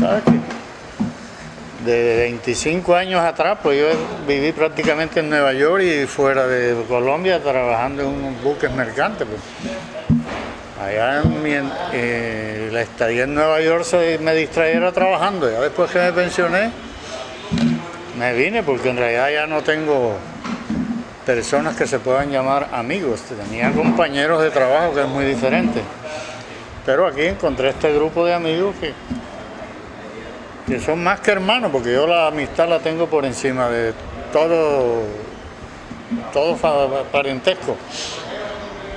¿sabes qué? De 25 años atrás, pues yo viví prácticamente en Nueva York y fuera de Colombia trabajando en unos buques mercantes. pues. Allá en mi, eh, la estadía en Nueva York se me distrayera trabajando. Ya después que me pensioné, me vine porque en realidad ya no tengo personas que se puedan llamar amigos. Tenía compañeros de trabajo que es muy diferente. Pero aquí encontré este grupo de amigos que, que son más que hermanos, porque yo la amistad la tengo por encima de todo, todo parentesco.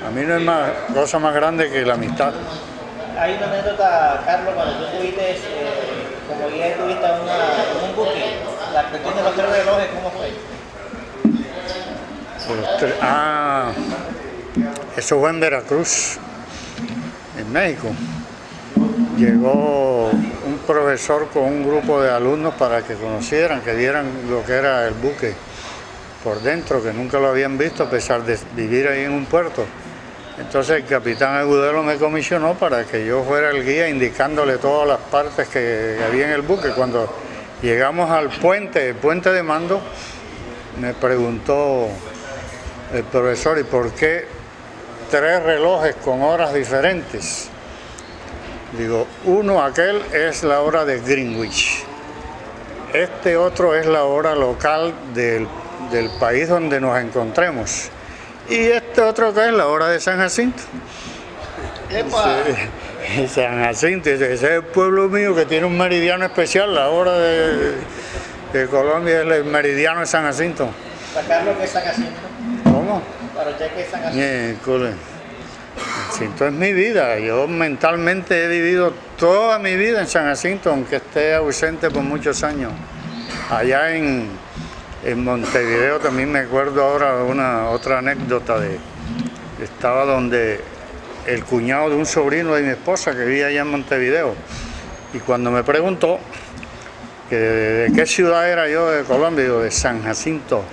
A mí no hay más, cosa más grande que la amistad. Hay una anécdota, Carlos, cuando tú tuviste, eh, como guía en, una, un buque, la cuestión de los tres relojes, ¿cómo fue? Los tre- Ah, eso fue en Veracruz, en México. Llegó un profesor con un grupo de alumnos para que conocieran, que vieran lo que era el buque por dentro, que nunca lo habían visto a pesar de vivir ahí en un puerto. Entonces el capitán Agudelo me comisionó para que yo fuera el guía indicándole todas las partes que había en el buque. Cuando llegamos al puente, el puente de mando, me preguntó el profesor, ¿y por qué tres relojes con horas diferentes? Digo, uno, aquel es la hora de Greenwich. Este otro es la hora local del, del país donde nos encontremos. Y este otro que es la hora de San Jacinto. Sí, San Jacinto, ese es el pueblo mío que tiene un meridiano especial, la hora de, de Colombia es el meridiano de San Jacinto. Para Carlos, ¿qué es San Jacinto? ¿Cómo? Para usted, ¿qué es San Jacinto? Jacinto es mi vida. Yo mentalmente he vivido toda mi vida en San Jacinto, aunque esté ausente por muchos años. Allá en, en Montevideo también me acuerdo ahora una otra anécdota de estaba donde el cuñado de un sobrino de mi esposa que vivía allá en Montevideo. Y cuando me preguntó que de, de qué ciudad era yo de Colombia, digo, de San Jacinto.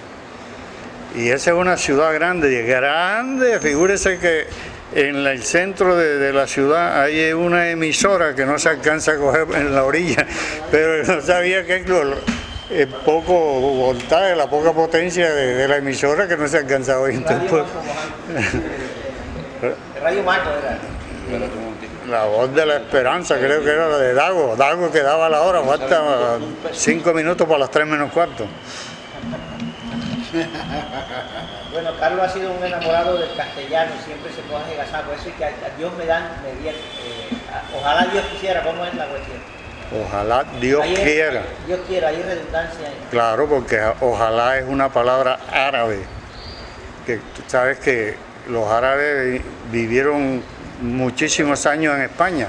Y esa es una ciudad grande, y grande, figúrese que en el centro de, de la ciudad hay una emisora que no se alcanza a coger en la orilla, pero no sabía que el poco voltaje, la poca potencia de, de la emisora que no se alcanza a oír. Entonces, Radio pues. Radio Marco era. la voz de la esperanza, creo que era la de Dago, Dago que daba la hora, falta cinco minutos para las tres menos cuarto. Bueno, Carlos ha sido un enamorado del castellano, siempre se pone gasar, por eso es que a, Dios me dan, me dieron. eh, ojalá Dios quisiera, ¿cómo es la cuestión? Ojalá Dios Ahí es- quiera. Dios quiera, hay redundancia ahí. Claro, porque ojalá es una palabra árabe, que tú sabes que los árabes vi- vivieron muchísimos años en España.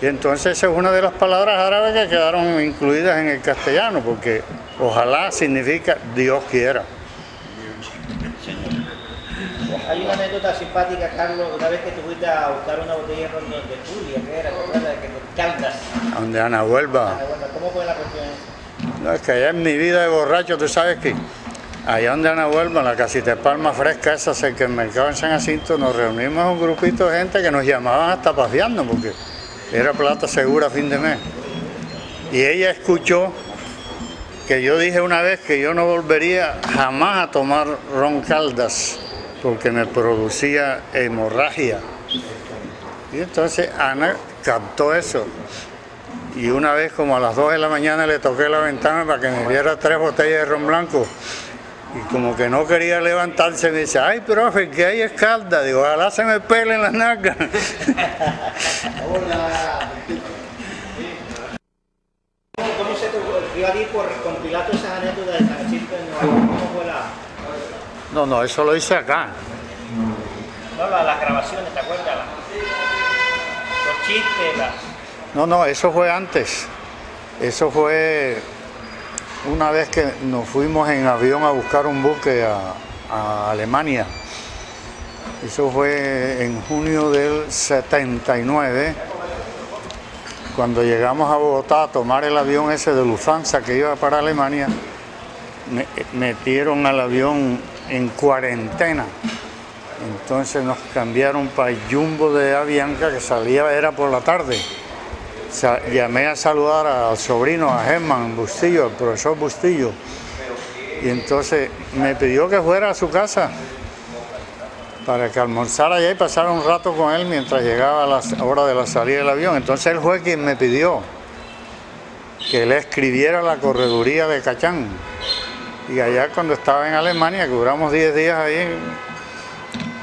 Y entonces esa es una de las palabras árabes que quedaron incluidas en el castellano, porque ojalá significa Dios quiera. Hay una anécdota simpática, Carlos, una vez que tú fuiste a buscar una botella de ron de Julia, que era, ¿te caldas. A Donde Ana vuelva. Ah, bueno, ¿Cómo fue la cuestión esa? No, es que allá en mi vida de borracho, tú sabes que allá donde Ana Huelva, en la casita de palma fresca, esa cerca del mercado en San Jacinto, nos reunimos un grupito de gente que nos llamaban hasta paseando, porque era plata segura a fin de mes. Y ella escuchó que yo dije una vez que yo no volvería jamás a tomar ron caldas, porque me producía hemorragia. Y entonces Ana captó eso. Y una vez como a las 2 de la mañana le toqué la ventana para que me diera tres botellas de ron blanco. Y como que no quería levantarse, me dice, ay, profe, que hay escalda. Digo, ojalá se me pelen las nalgas. ¿Cómo, cómo se te ocurrió a ti por compilar todas esas anécdotas de San Jacinto en Nueva York? ¿Cómo fue la, No, no, eso lo hice acá. no, la- las grabaciones, ¿te acuerdas? Los chistes, las... No, no, eso fue antes. Eso fue una vez que nos fuimos en avión a buscar un buque a, a Alemania. Eso fue en junio del 79, cuando llegamos a Bogotá a tomar el avión ese de Lufthansa que iba para Alemania. me- metieron al avión en cuarentena. Entonces nos cambiaron para el Jumbo de Avianca que salía era por la tarde. llamé a saludar al sobrino, a Germán Bustillo, al profesor Bustillo. Y entonces me pidió que fuera a su casa para que almorzara allá y pasara un rato con él mientras llegaba la hora de la salida del avión. Entonces él fue quien me pidió que le escribiera la correduría de Cachán. Y allá cuando estaba en Alemania, que duramos 10 días ahí,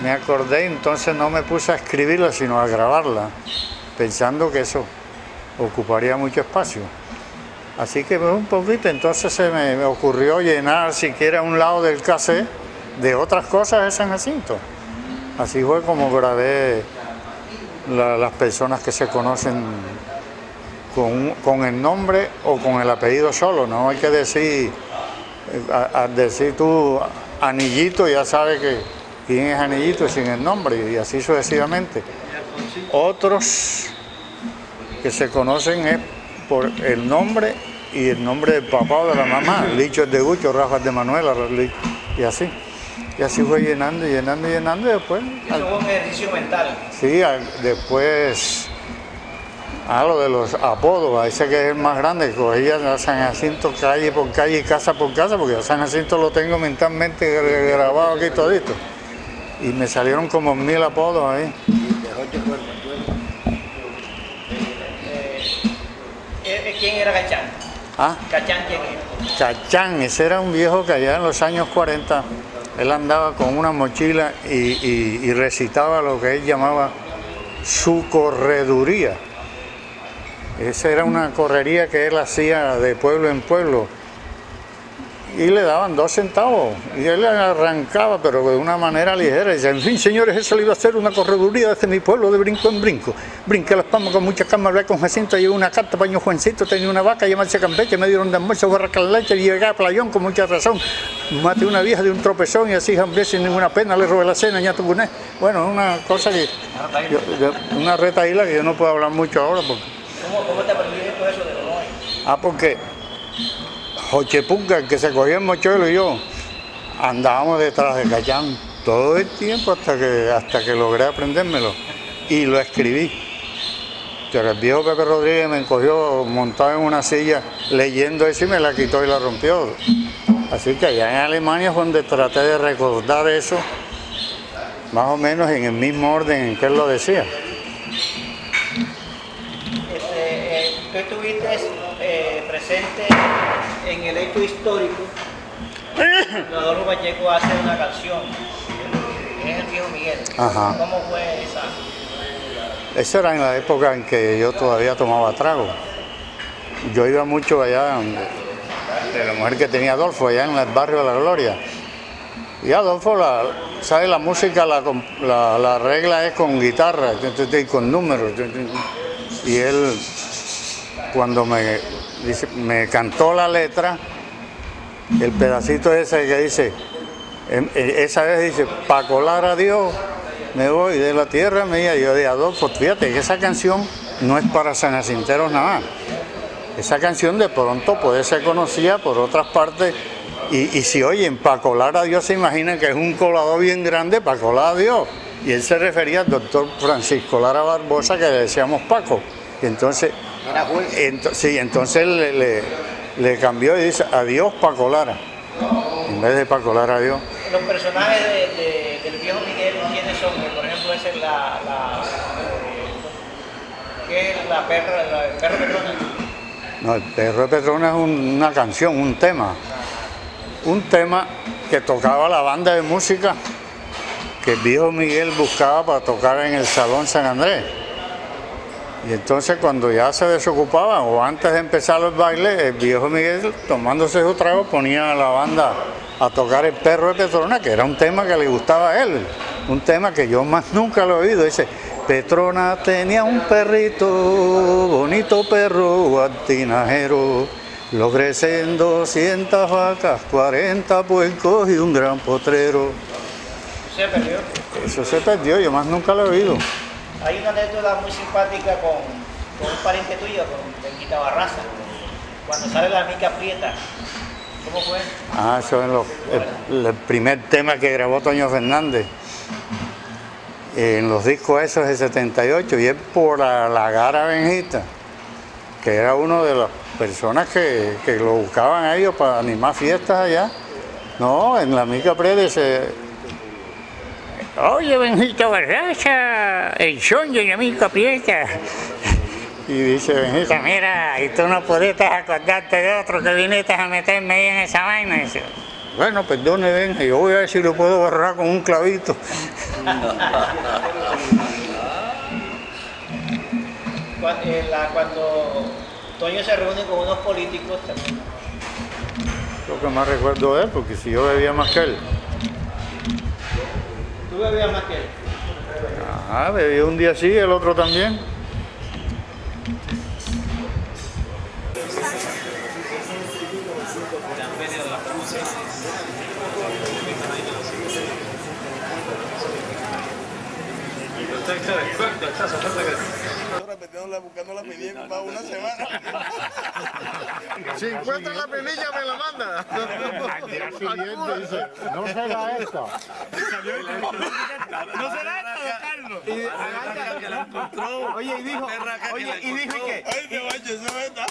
me acordé, entonces no me puse a escribirla, sino a grabarla, pensando que eso ocuparía mucho espacio. Así que un poquito, entonces se me, ocurrió llenar siquiera un lado del cassette de otras cosas de San Jacinto. Así fue como grabé la- las personas que se conocen con, con el nombre o con el apellido solo, no hay que decir, a- al decir tú Anillito ya sabes que quién es Anillito sin el nombre y así sucesivamente. Otros que se conocen es por el nombre y el nombre del papá o de la mamá, Licho es de Gucho, Rafa es de Manuela, y así. Y así fue llenando, y llenando, y llenando, y después, Eso fue un ejercicio mental. sí, al- después, a lo de los apodos, ese que es el más grande, cogía a San Jacinto calle por calle y casa por casa, porque a San Jacinto lo tengo mentalmente gra- grabado aquí todito. Y me salieron como mil apodos ahí. Eh, eh, ¿Quién era Cachán? Ah, ¿Cachán quién era? Cachán, ese era un viejo que allá en los años 40, él andaba con una mochila y, y- y recitaba lo que él llamaba su correduría. Esa era una correría que él hacía de pueblo en pueblo. Y le daban dos centavos. Y él arrancaba, pero de una manera ligera. Y decía, en fin, señores, eso le iba a hacer una correduría desde mi pueblo de brinco en brinco. Brinqué las palmas con mucha calma, hablé con Jacinto, llevé una carta, paño Juancito, tenía una vaca, llamarse Campeche, me dieron de almuerzo, rascar leche, y llegué a Playón con mucha razón. Maté una vieja de un tropezón y así hambre sin ninguna pena, le robé la cena, ya tuve Bueno, una cosa que, yo- yo- una retaíla que yo no puedo hablar mucho ahora porque ¿Cómo, cómo te aprendiste todo eso de Roy? Ah, porque Jochepunga, el que se cogía el mochuelo y yo, andábamos detrás de Cachán todo el tiempo hasta que, hasta que logré aprendérmelo. Y lo escribí. Pero el viejo Pepe Rodríguez me encogió montado en una silla leyendo eso y me la quitó y la rompió. Así que allá en Alemania es donde traté de recordar eso, más o menos en el mismo orden en que él lo decía. Este, eh, tú estuviste eh, presente en el hecho histórico. Adolfo Pacheco hace una canción, es el viejo Miguel. Ajá. ¿Cómo fue esa? Esa era en la época en que yo todavía tomaba trago. Yo iba mucho allá de la mujer que tenía Adolfo, allá en el barrio de la Gloria. Y Adolfo, la, ¿sabe? La música, la, la, la regla es con guitarra y con números. Y él, cuando me, me cantó la letra, el pedacito ese que dice, em- e- esa vez dice, para colar a Dios me voy de la tierra mía. Yo de Adolfo, fíjate que esa canción no es para San Jacinteros nada más. Esa canción de pronto puede ser conocida por otras partes. Y, y si oyen, para colar a Dios, se imaginan que es un colador bien grande para colar a Dios. Y él se refería al doctor Francisco Lara Barbosa, que le decíamos Paco. Y entonces, sí, entonces le, le- le cambió y dice adiós Paco Lara. En vez de Paco Lara, adiós. Los personajes de, de- del viejo Miguel, ¿quiénes son? Por ejemplo, esa es la. la eh, ¿Qué es la perra? La, el perro Petrona. No, el perro de Petrona es un- una canción, un tema. Un tema que tocaba la banda de música que el viejo Miguel buscaba para tocar en el Salón San Andrés. Y entonces cuando ya se desocupaban o antes de empezar los bailes, el viejo Miguel tomándose su trago ponía a la banda a tocar el perro de Petrona, que era un tema que le gustaba a él, un tema que yo más nunca lo he oído. Dice, Petrona tenía un perrito, bonito perro guatinajero, lo crecen 200 vacas, 40 puercos y un gran potrero. Se perdió. Eso se perdió, yo más nunca lo he oído. Hay una anécdota muy simpática con, un pariente tuyo, con Benquita Barraza. Cuando sale la mica prieta. ¿Cómo fue? Ah, eso es el, primer tema que grabó Toño Fernández en los discos esos de 78 y es por la, la gara Benjita. que era una de las personas que, que lo buscaban a ellos para animar fiestas allá. No, en la mica Prede se... Oye, Benjito Barraza, el son de la mica Prieta. Y dice Benjito, mira, y tú no pudiste acordarte de otro que viniste a meterme ahí en esa vaina. Y dice, bueno, perdone, Benja, yo voy a ver si lo puedo borrar con un clavito. Cuando, Toño se reúne con unos políticos, Lo que más recuerdo él, porque si yo bebía más que él. Tú bebías más que él. Ah, bebía un día sí, el otro también. Repitiéndola, buscando la penilla para una semana. Si encuentra la penilla, me la manda. Al día siguiente dice, no será esta. No será esto, don Carlos. Y la encontró. Oye, y dijo, oye, y dijo que, Ay, te bache, eso es verdad.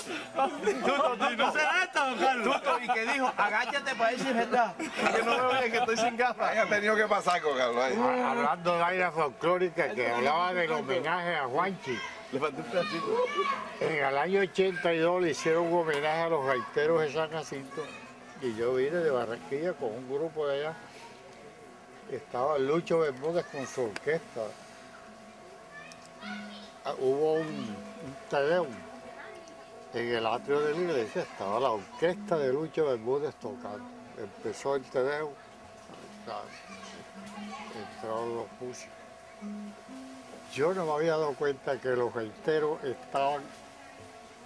no será esto, don Carlos. y que dijo, agáchate para ver si es verdad. Que no veo bien, que estoy sin gafas. Ha tenido que pasar con Carlos. Hablando de aire folclórica que hablaba del homenaje a Juanchi. Le faltó un pedacito. En el año 82 le hicieron un homenaje a los gaiteros de San Jacinto y yo vine de Barranquilla con un grupo de allá. Estaba Lucho Bermúdez con su orquesta. Ah, Hubo un, un en el atrio de la iglesia, estaba la orquesta de Lucho Bermúdez tocando. Empezó el tedeum, ah, entraron los músicos. Yo no me había dado cuenta que los gaiteros estaban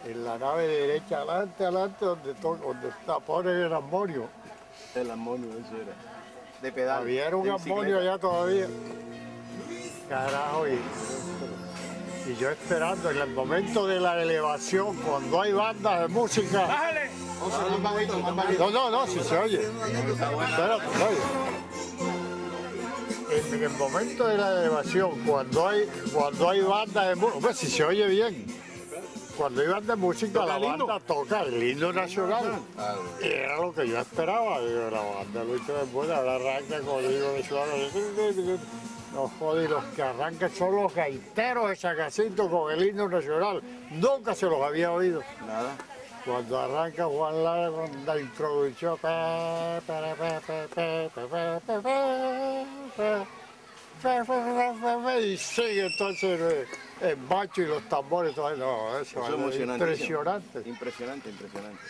en la nave derecha, adelante, adelante, donde, to- donde está, ponen el armonio. El armonio, eso era. De pedal. Había un armonio allá todavía. Carajo, y, y yo esperando en el momento de la elevación, cuando hay bandas de música. Bájale. No, no, no, si se oye. Espérate, oye. En el momento de la elevación, cuando hay, cuando hay banda de música, hombre, si se oye bien. Cuando hay banda de música, la banda toca el himno nacional. Y era lo que yo esperaba. Digo, la banda Luis de Buena, ahora arranca con el himno nacional. No joder, los que arrancan son los gaiteros de San Jacinto con el himno nacional. Nunca se los había oído. Nada. Cuando arranca Juan Lara con la introducción, y sigue entonces eh, el macho y los tambores, todo, no, eso, Eso es impresionante. Impresionante, impresionante.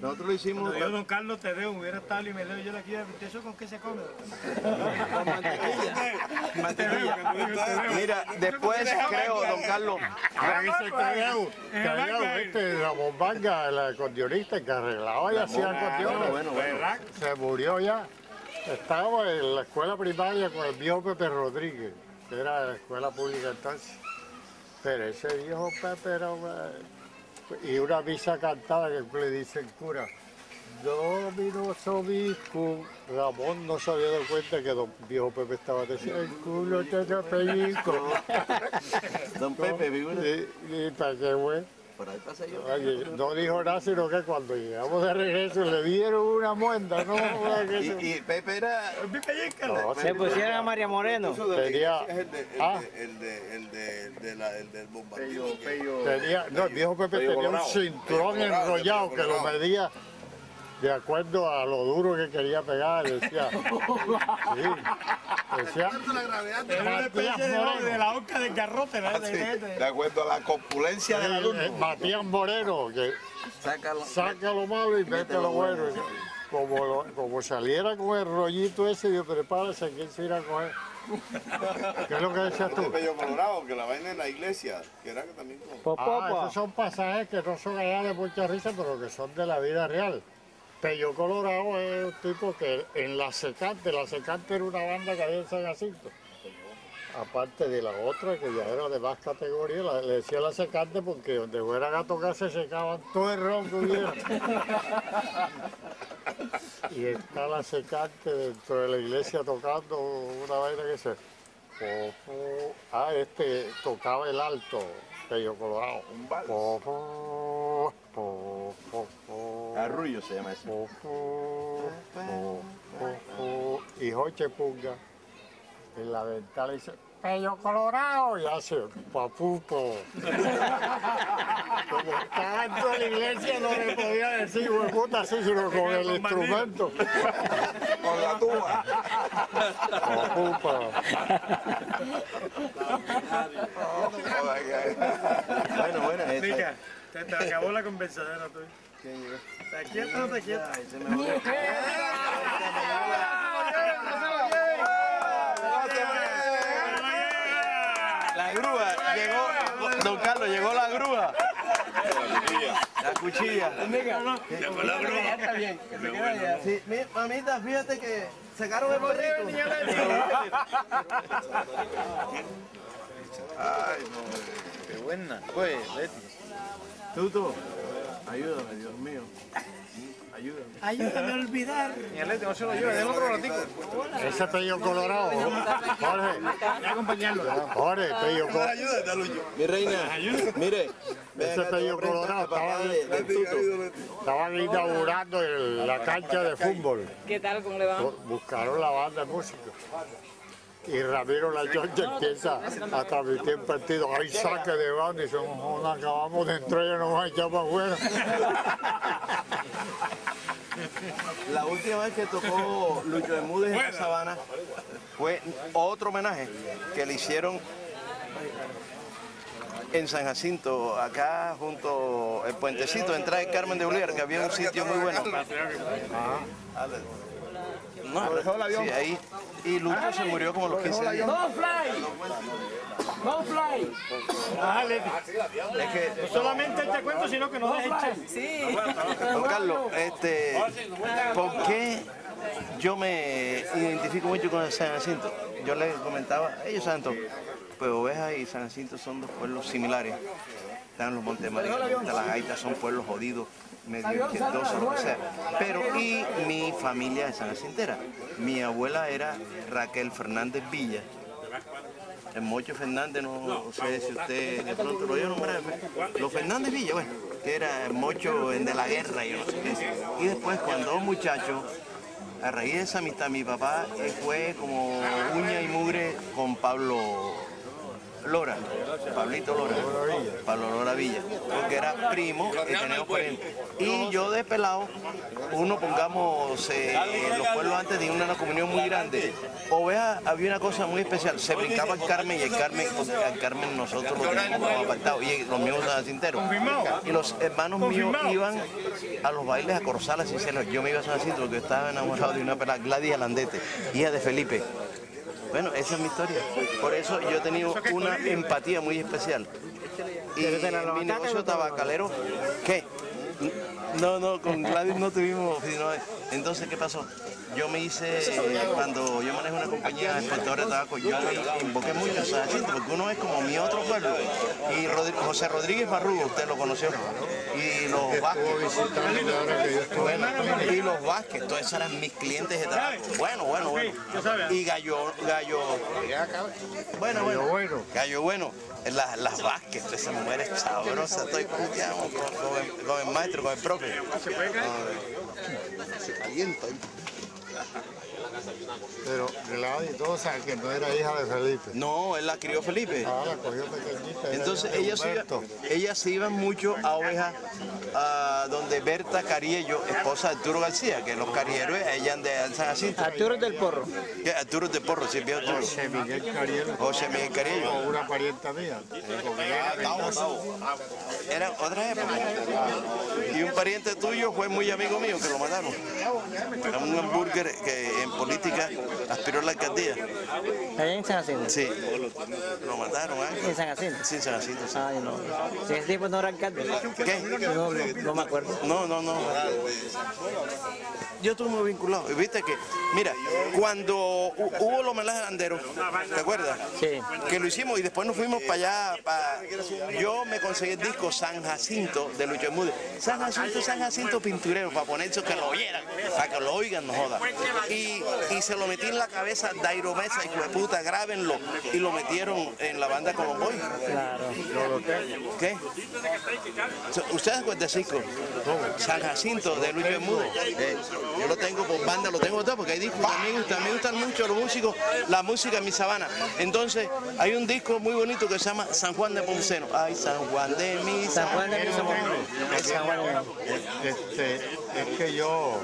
Nosotros lo hicimos. Cuando yo, don Carlos Tedeo, hubiera estado y me leo yo la aquí, ¿eso con qué se come? Mira, después creo, don Carlos. Tadeo, Tadeo, este, Ramón Vanga, el acordeonista que arreglaba y hacía acordeones. Bueno, bueno. Se murió ya. Estábamos en la escuela primaria con el viejo Pepe Rodríguez, que era la escuela pública entonces. Pero ese viejo Pepe era una- Y una misa cantada que le dice el cura, Domino Sobiscu. Ramón no se había dado cuenta que don viejo Pepe estaba diciendo, el culo te da pellizco. Don Pepe, figura. Y, y para qué güey. Por ahí pasé yo. Oye, no dijo nada, sino que cuando llegamos de regreso le dieron una muenda, ¿no? Y, y Pepe era. No, Se pusieron a María Moreno. Tenía- el de, el ah. de, el de, el de, el de la, el del bombardeo. tenía, no, el viejo Pepe Pello tenía un colorado. cinturón colorado, enrollado que lo medía de acuerdo a lo duro que quería pegar. Decía, sí, decía Matías de Moreno. la hoja del garrote. Sí, de acuerdo a la corpulencia del Eh, alumno. eh, Matías Moreno, que Sácalo. saca lo malo y mete lo bueno. Como, lo- como saliera con el rollito ese, yo prepárese, ¿quién se irá a coger? ¿Qué es lo que decías de tú? Pello Colorado, que la vaina en la iglesia, que era que también. Ah, esos son pasajes que no son allá de mucha risa, pero que son de la vida real. Pello Colorado es un tipo que en la secante, la secante era una banda que había en San Jacinto. Aparte de la otra, que ya era de más categoría, la- le decía la secante porque donde fueran a tocar se secaban todo el ron que hubiera. Y está la secante dentro de la iglesia tocando una vaina que se... Ah, este tocaba el alto. Pello Colorado. Un vals. Arrullo se llama ese. Po, po, po, po, po. Y Joche Pulga en la ventana dice, Pello Colorado, y hace papupo. Como estaba en toda la iglesia no le podía decir hueputa así, sino con el instrumento. Con la tuba. Papupa. Bueno, bueno. Esa- te, acabó la conversadera tú. ¿Te quieto o no te quieto? La grúa, llegó, don Carlos, llegó la grúa. La cuchilla. Sí, mi, mamita, fíjate que sacaron el perrito. Qué buena. Pues, Betty. Tuto, ayúdame, Dios mío. Ayúdame. Ayúdame a olvidar. Y el no se lo lleva, del otro ratico. Ese pello colorado, Jorge. Jorge, pello colorado. Ayúdate, Lucho. Mi reina, mire. Ese pello colorado estaba, estaban inaugurando el- la cancha de fútbol. ¿Qué tal? ¿Cómo le va? Buscaron la banda de música. Y Ramiro La Choncha empieza a transmitir el partido. Hay saque de banda y somos una, acabamos de entrar y nos vamos a echar para afuera. La última vez que tocó Lucho Bermúdez en la sabana fue otro homenaje que le hicieron en San Jacinto, acá junto al puentecito, entrada de Carmen de Bolívar, que había un sitio muy bueno. No, sí, ahí. Y Lucho se murió como los 15 días. ¡No fly! ¡No fly! Es que, No solamente te cuento, sino que no dejes. Sí. don Carlos, este, ¿por qué yo me identifico mucho con San Jacinto? Yo le comentaba, ellos saben todo, pues Oveja y San Jacinto son dos pueblos similares. Están los Montemarín, las Gaitas, son pueblos jodidos, medio izquierdosos, lo que sea. Pero, y mi familia es San Jacintera. Mi abuela era Raquel Fernández Villa. El Mocho Fernández, no sé si usted de pronto lo oyó nombrar. Los Fernández Villa, bueno, que era el Mocho de la guerra y después, cuando un muchacho, a raíz de esa amistad, mi papá eh, fue como uña y mugre con Pablo Lora, Pablito Lora, Pablo Lora Villa, porque era primo y teníamos parientes. Y yo de pelado, uno pongamos, eh, los pueblos antes de una comunión muy grande, Oveja había una cosa muy especial, se brincaba el Carmen y el Carmen, al Carmen nosotros lo teníamos como apartado, y los míos San Jacinteros. Y los hermanos míos iban a los bailes a Corozal, sinceros. Yo me iba a San Jacinto porque yo estaba enamorado de una pelada, Gladys Alandete, hija de Felipe. Bueno, esa es mi historia. Por eso yo he tenido una empatía muy especial. Y mi negocio tabacalero, ¿qué? No, no, con Gladys no tuvimos. Entonces, ¿qué pasó? Yo me hice, cuando yo manejo una compañía exportadora de tabaco, yo me invoqué mucho a San Jacinto, porque uno es como mi otro pueblo. Y José Rodríguez Barrugo, usted lo conoció. Y los Vázquez. Y los Vázquez, todos esos eran mis clientes de tabaco. Bueno, bueno, bueno. Y Gallo, Gallo, bueno, bueno. Gallo bueno. Las, las Vázquez, esas mujeres sabrosas, estoy confiado con, con el, con el maestro, con el profe. Se calienta. Pero Gladys, saben que no era hija de Felipe. No, él la crió Felipe. Ah, la cogió pequeñita. Entonces de ellas se, iban, Humberto. ellas se iban mucho a Oveja, a donde Berta Cariello, esposa de Arturo García, que los carilleros, ella anda de San Jacinto. Arturo del Porro. Que Arturo de Porro, sí, vio Arturo. José Miguel Cariel. José Miguel Cariello. O una parienta mía. Ella. Era otra época. Y un pariente tuyo fue muy amigo mío que lo mataron. Un hamburger que en política aspiró a la alcaldía. Allá en San Jacinto. Sí, lo mataron, En ¿eh? San Jacinto. Sí, San Jacinto, sí. Ay, no. Ese tipo no era alcalde. ¿Qué? No, no, no me acuerdo. No, no, no. Yo estuve muy vinculado. Y viste que, mira, cuando hu- hubo los homenajes de Landero, ¿te acuerdas? Sí. Que lo hicimos y después nos fuimos para allá. pa- Yo me conseguí el disco San Jacinto de Lucho Bermúdez. San Jacinto, San Jacinto pinturero, para poner eso que lo oyeran, para que lo oigan, no joda. Y y se lo metí en la cabeza Dairo Mesa, hijo de puta, grábenlo. Y lo metieron en la banda Colomboy. Claro. ¿Qué? ¿Ustedes de disco? San Jacinto, de Luis Bermudo. Eh, yo lo tengo por banda, lo tengo todo porque hay discos que a mí me gustan. Me gustan mucho los músicos, la música en mi sabana. Entonces, hay un disco muy bonito que se llama San Juan de Ponceno. Ay, San Juan de mi San Juan de Juan. San Juan de Este, es que yo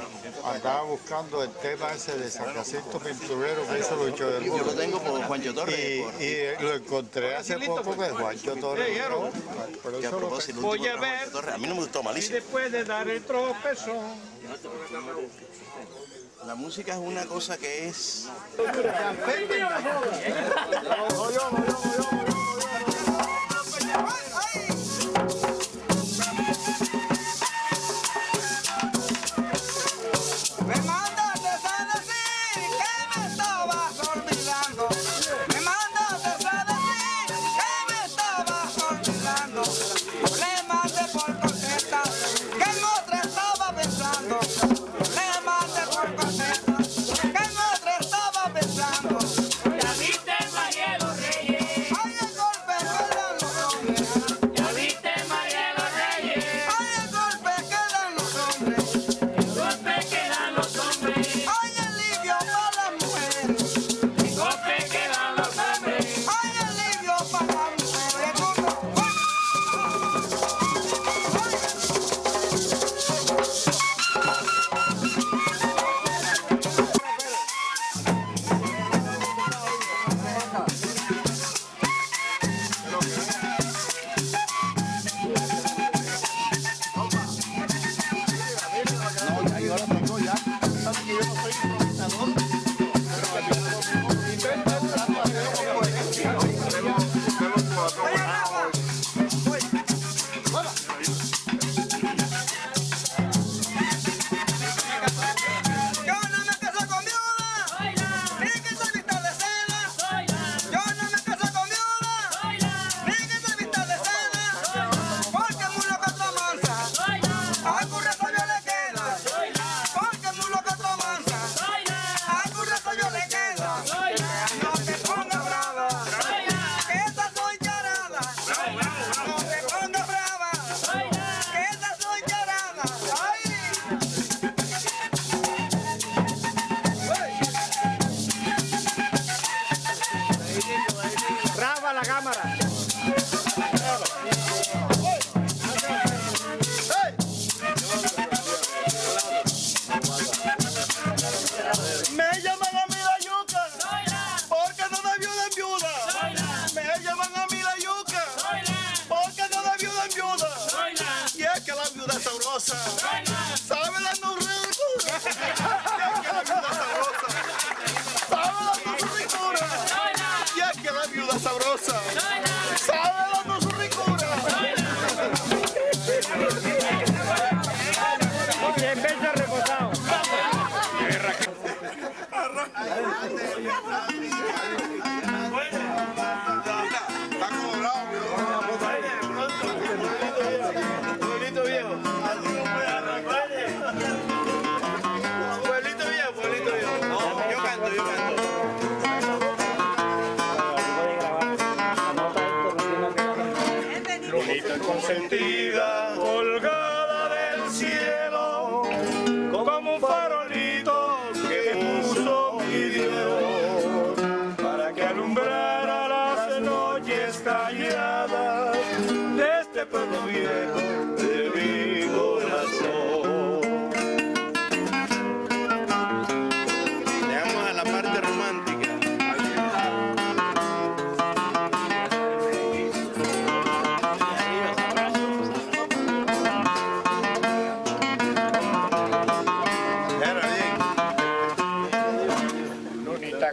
andaba buscando el tema ese de San Jacinto Pinturero que hizo Lucho del Yo lo tengo por Juancho Torres. Y, y lo encontré hace poco de Juancho Torres. ¿no? Que a eso lo último de Juancho Torres, a mí no me gustó malísimo. Después de dar el tropezón. La música es una cosa que es...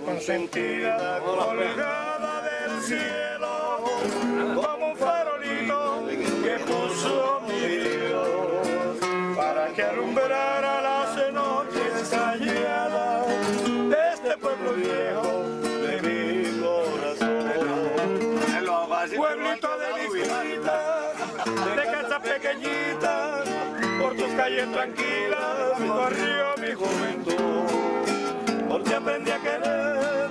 consentida, colgada del cielo, como un farolito que puso mi Dios, para que alumbrara las noches calladas de este pueblo viejo de mi corazón. Pueblito de mi vida, de casa pequeñita, por tus calles tranquilas, corrió mi juventud. Porque aprendí a querer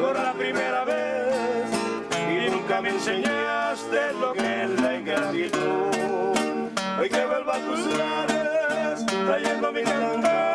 por la primera vez y nunca me enseñaste lo que es la ingratitud. Hoy que vuelvo a tus lares, trayendo mi cantares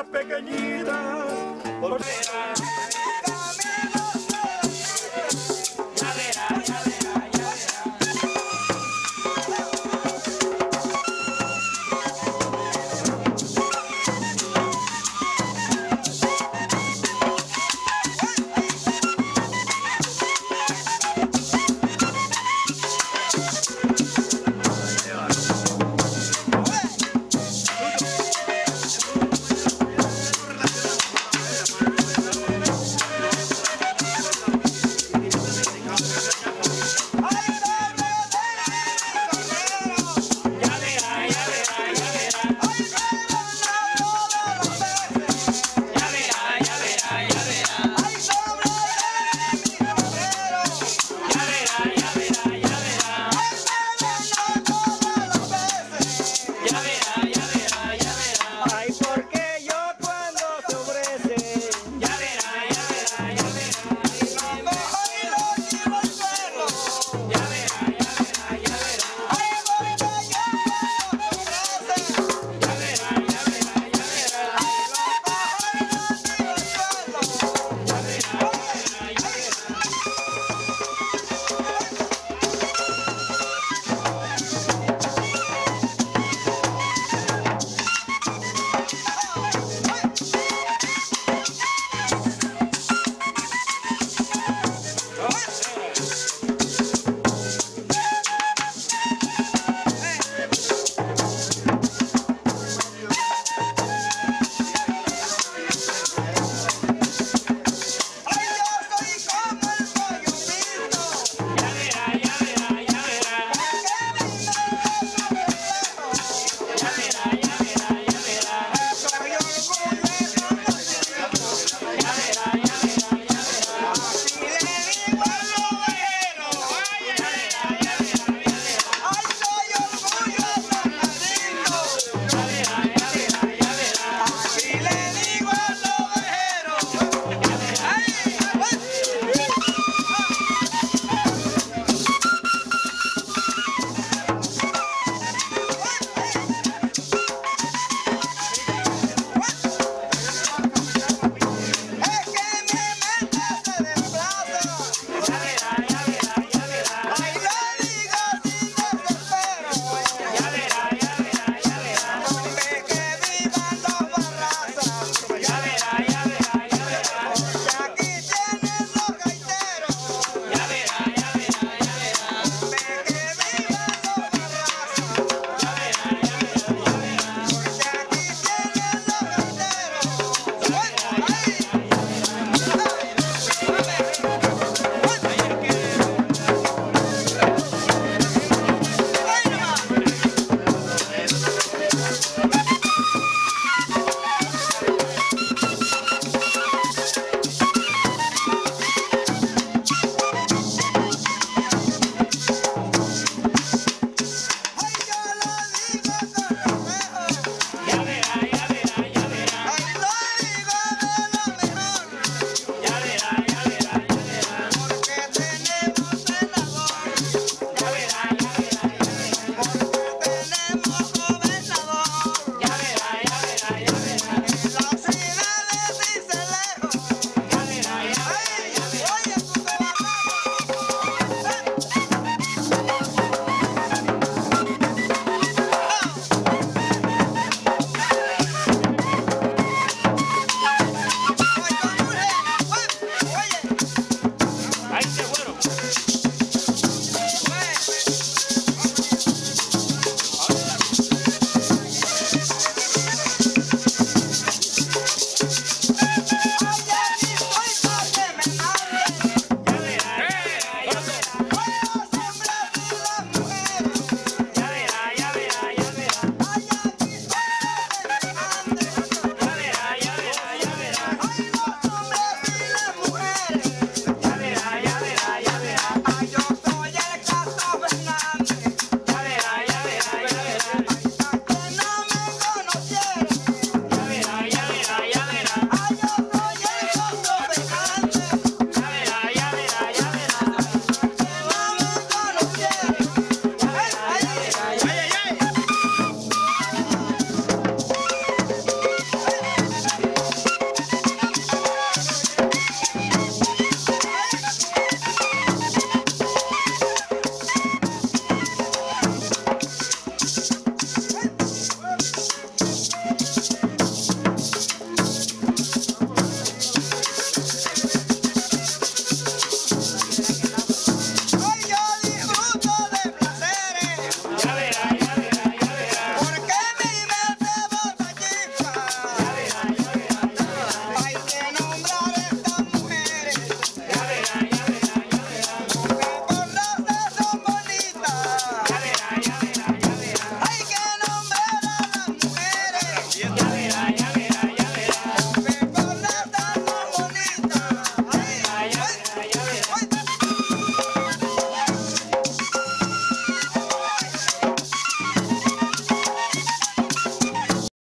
casas pequeñitas, por